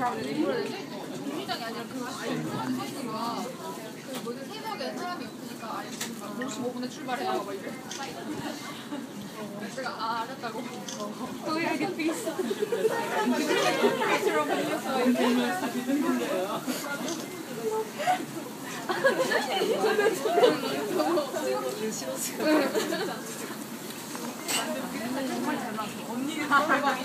정류장이 아니라 그 버스가 그 뭐지 새벽에 사람이 없으니까 아예 지금 막 55분에 출발해요 막 이래. 제가 아 알았다고. 거기 이렇게 비싸. 그런 걸렸어 이렇게. 정말 잘 나왔어. 언니는 대박이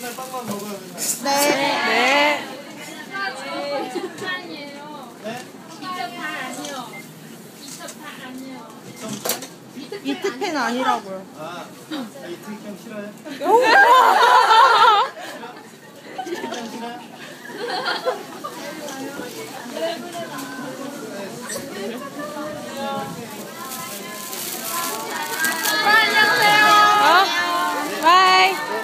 맨날 빵만 먹어요, 맨날. 네. 네. 이트팬 아니라고요. 아, 아 이트팬 싫어요? 이트팬 싫어요? 안녕하세요. 어? 바이.